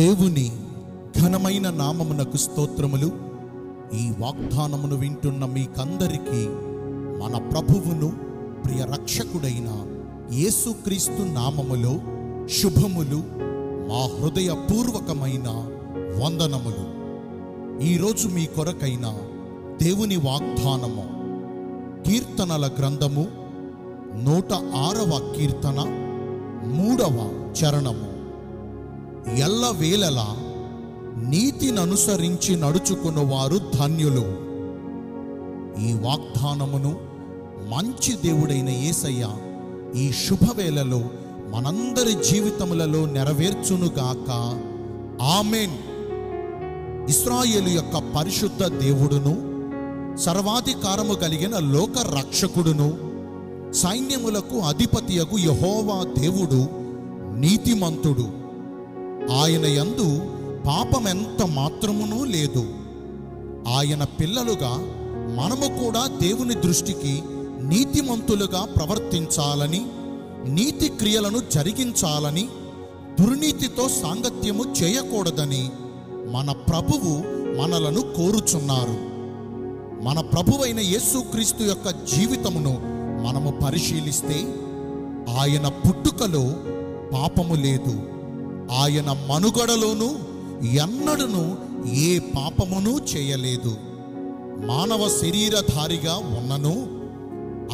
దేవుని ఘనమైన నామమునకు స్తోత్రములు. ఈ వాగ్దానమును వింటున్న మీకందరికీ మన ప్రభువును ప్రియ రక్షకుడైన యేసుక్రీస్తు నామములో శుభములు మా హృదయపూర్వకమైన వందనములు. ఈరోజు మీ కొరకైన దేవుని వాగ్దానము కీర్తనల గ్రంథము నూట ఆరవ కీర్తన మూడవ చరణము. ఎల్లవేళలా నీతిననుసరించి నడుచుకున్నవారు ధన్యులు. ఈ వాగ్దానమును మంచి దేవుడైన యేసయ్య ఈ శుభవేళలో మనందరి జీవితములలో నెరవేర్చునుగాక. ఆమెన్. ఇస్రాయేలు యొక్క పరిశుద్ధ దేవుడును సర్వాధికారము కలిగిన లోక రక్షకుడును సైన్యములకు అధిపతియగు యహోవా దేవుడు నీతిమంతుడు. ఆయన యందు పాపం ఎంత మాత్రమునూ లేదు. ఆయన పిల్లలుగా మనము కూడా దేవుని దృష్టికి నీతిమంతులుగా ప్రవర్తించాలని నీతి క్రియలను జరిగించాలని దుర్నీతితో సాంగత్యము చేయకూడదని మన ప్రభువు మనలను కోరుచున్నారు. మన ప్రభువైన యేసుక్రీస్తు యొక్క జీవితమును మనము పరిశీలిస్తే ఆయన పుట్టుకలో పాపము లేదు. ఆయన మనుగడలోనూ ఎన్నడను ఏ పాపమును చేయలేదు. మానవ శరీరధారిగా ఉన్నను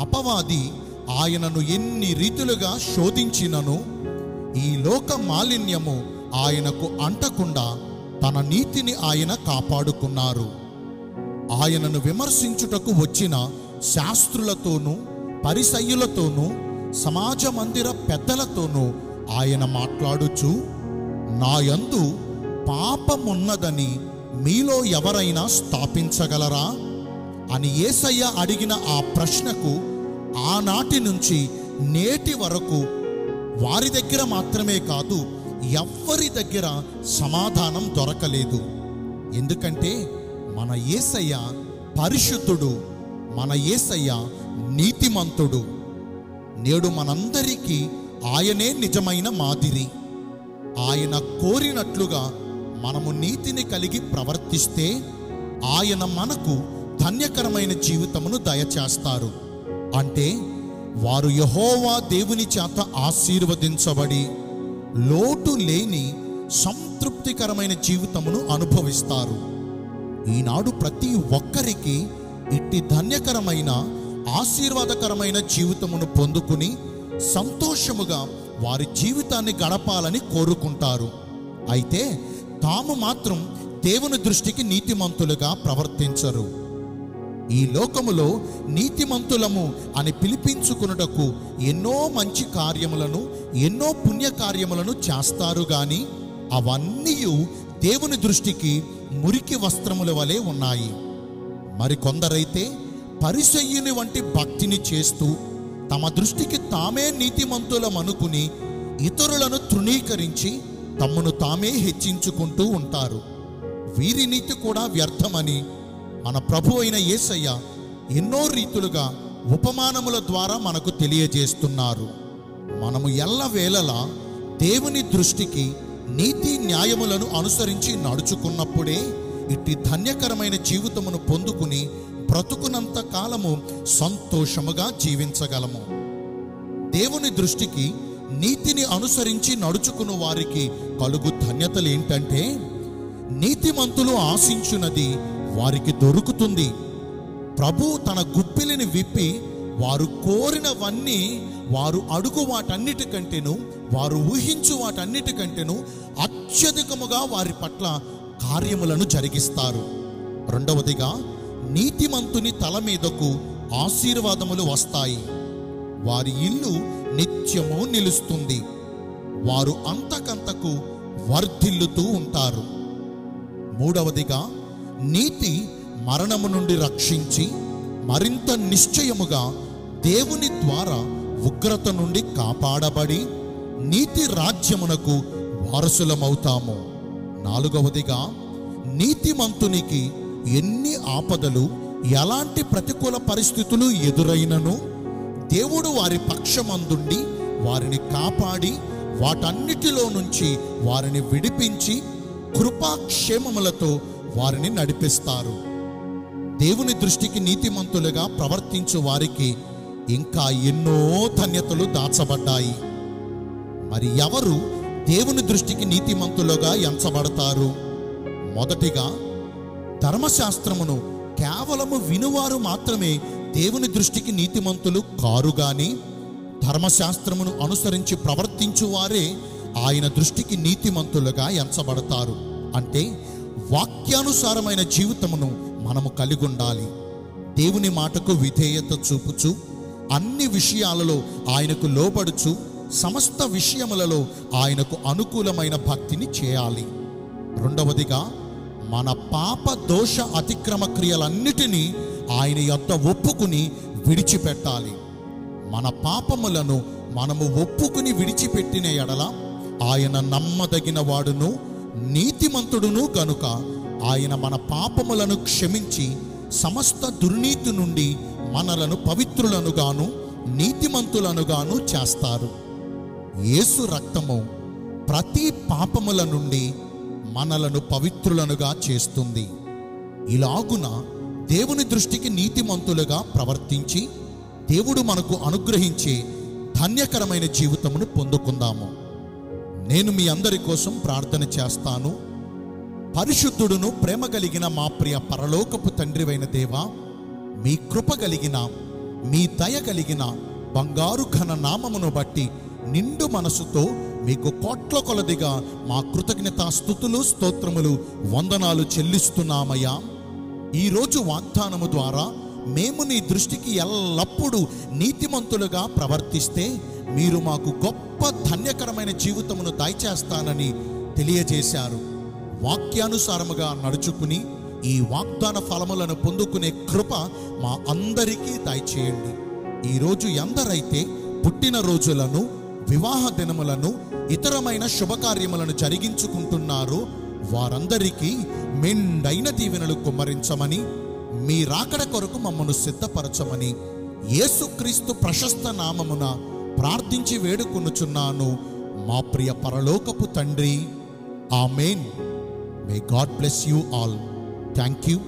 అపవాది ఆయనను ఎన్ని రీతులుగా శోధించినను ఈ లోక మాలిన్యము ఆయనకు అంటకుండా తన నీతిని ఆయన కాపాడుకున్నారు. ఆయనను విమర్శించుటకు వచ్చిన శాస్త్రులతోనూ పరిసయ్యులతోనూ సమాజ మందిర పెద్దలతోనూ ఆయన మాట్లాడుచు నాయందు పాపమున్నదని మీలో ఎవరైనా స్థాపించగలరా? అని ఏసయ్య అడిగిన ఆ ప్రశ్నకు ఆనాటి నుంచి నేటి వరకు వారి దగ్గర మాత్రమే కాదు ఎవ్వరి దగ్గర సమాధానం దొరకలేదు. ఎందుకంటే మన ఏసయ్య పరిశుద్ధుడు మన ఏసయ్య నీతిమంతుడు. నేడు మనందరికీ ఆయనే నిజమైన మాదిరి. ఆయన కోరినట్లుగా మనము నీతిని కలిగి ప్రవర్తిస్తే ఆయన మనకు ధన్యకరమైన జీవితమును దయచేస్తారు. అంటే వారు యహోవా దేవుని చేత ఆశీర్వదించబడి లోటు లేని సంతృప్తికరమైన జీవితమును అనుభవిస్తారు. ఈనాడు ప్రతి ఒక్కరికి ఇట్టి ధన్యకరమైన ఆశీర్వాదకరమైన జీవితమును పొందుకుని సంతోషముగా వారి జీవితాన్ని గడపాలని కోరుకుంటారు. అయితే తాము మాత్రం దేవుని దృష్టికి నీతిమంతులుగా ప్రవర్తించరు. ఈ లోకములో నీతిమంతులము అని పిలిపించుకున్నటకు ఎన్నో మంచి కార్యములను ఎన్నో పుణ్య కార్యములను చేస్తారు గాని అవన్నీ దేవుని దృష్టికి మురికి వస్త్రముల వలె ఉన్నాయి. మరికొందరైతే పరిసయ్యుని వంటి భక్తిని చేస్తూ తమ దృష్టికి తామే నీతిమంతులమనుకుని ఇతరులను తృణీకరించి తమను తామే హెచ్చించుకుంటూ ఉంటారు. వీరి నీతి కూడా వ్యర్థమని మన ప్రభు అయిన యేసయ్య ఎన్నో రీతులుగా ఉపమానముల ద్వారా మనకు తెలియజేస్తున్నారు. మనము ఎల్లవేళలా దేవుని దృష్టికి నీతి న్యాయములను అనుసరించి నడుచుకున్నప్పుడే ఇట్టి ధన్యకరమైన జీవితమును పొందుకుని బ్రతుకునంత కాలము సంతోషముగా జీవించగలము. దేవుని దృష్టికి నీతిని అనుసరించి నడుచుకున్న వారికి కలుగు ధన్యతలు ఏంటంటే నీతిమంతులు ఆశించున్నది వారికి దొరుకుతుంది. ప్రభు తన గుప్పిలిని విప్పి వారు కోరినవన్నీ వారు అడుగు వాటన్నిటికంటేను వారు ఊహించు వాటన్నిటికంటేను అత్యధికముగా వారి పట్ల కార్యములను జరిగిస్తారు. రెండవదిగా నీతిమంతుని తల మీదకు ఆశీర్వాదములు వస్తాయి. వారి ఇల్లు నిత్యము నిలుస్తుంది. వారు అంతకంతకు వర్ధిల్లుతూ ఉంటారు. మూడవదిగా నీతి మరణము నుండి రక్షించి మరింత నిశ్చయముగా దేవుని ద్వారా ఉగ్రత నుండి కాపాడబడి నీతి రాజ్యమునకు వారసులమవుతాము. నాలుగవదిగా నీతిమంతునికి ఎన్ని ఆపదలు ఎలాంటి ప్రతికూల పరిస్థితులు ఎదురైనను దేవుడు వారి పక్షమందుండి వారిని కాపాడి వాటన్నిటిలో నుంచి వారిని విడిపించి కృపాక్షేమములతో వారిని నడిపిస్తారు. దేవుని దృష్టికి నీతిమంతులుగా ప్రవర్తించు వారికి ఇంకా ఎన్నో ధన్యతలు దాచబడ్డాయి. మరి ఎవరు దేవుని దృష్టికి నీతిమంతులుగా ఎంచబడతారు? మొదటిగా ధర్మశాస్త్రమును కేవలము వినువారు మాత్రమే దేవుని దృష్టికి నీతిమంతులు కారు గాని ధర్మశాస్త్రమును అనుసరించి ప్రవర్తించువారే ఆయన దృష్టికి నీతిమంతులుగా ఎంచబడతారు. అంటే వాక్యానుసారమైన జీవితమును మనము కలిగి ఉండాలి దేవుని మాటకు విధేయత చూపుచు అన్ని విషయాలలో ఆయనకు లోబడుచు సమస్త విషయములలో ఆయనకు అనుకూలమైన భక్తిని చేయాలి. రెండవదిగా మన పాప దోష అతిక్రమ క్రియలన్నిటినీ ఆయన యొద్ద ఒప్పుకుని విడిచిపెట్టాలి. మన పాపములను మనము ఒప్పుకుని విడిచిపెట్టిన ఎడల ఆయన నమ్మదగిన వాడును నీతిమంతుడును కనుక ఆయన మన పాపములను క్షమించి సమస్త దుర్నీతి నుండి మనలను పవిత్రులనుగాను నీతిమంతులనుగాను చేస్తారు. యేసు రక్తము ప్రతి పాపముల నుండి మనలను పవిత్రులనుగా చేస్తుంది. ఇలాగున దేవుని దృష్టికి నీతిమంతులుగా ప్రవర్తించి దేవుడు మనకు అనుగ్రహించే ధన్యకరమైన జీవితమును పొందుకుందాము. నేను మీ అందరి కోసం ప్రార్థన చేస్తాను. పరిశుద్ధుడును ప్రేమ కలిగిన మా ప్రియ పరలోకపు తండ్రివైన దేవా మీ కృప కలిగిన మీ దయ కలిగిన బంగారు ఘన నామమును బట్టి నిండు మనసుతో మీకు కోట్ల కొలదిగా మా కృతజ్ఞత స్థుతులు స్తోత్రములు వందనాలు చెల్లిస్తున్నామయ్యా. ఈరోజు వాగ్దానము ద్వారా మేము నీ దృష్టికి ఎల్లప్పుడూ నీతిమంతులుగా ప్రవర్తిస్తే మీరు మాకు గొప్ప ధన్యకరమైన జీవితమును దయచేస్తానని తెలియజేశారు. వాక్యానుసారముగా నడుచుకుని ఈ వాగ్దాన ఫలములను పొందుకునే కృప మా అందరికీ దయచేయండి. ఈరోజు ఎందరైతే పుట్టినరోజులను వివాహ దినములను ఇతరమైన శుభకార్యములను జరిగించుకుంటున్నారో. వారందరికీ మెండైన దీవెనలు కుమ్మరించమని మీ రాకడ కొరకు మమ్మను సిద్ధపరచమని యేసుక్రీస్తు ప్రశస్త నామమున ప్రార్థించి వేడుకొనుచున్నాను. మా ప్రియ పరలోకపు తండ్రి amen. May God bless you all thank you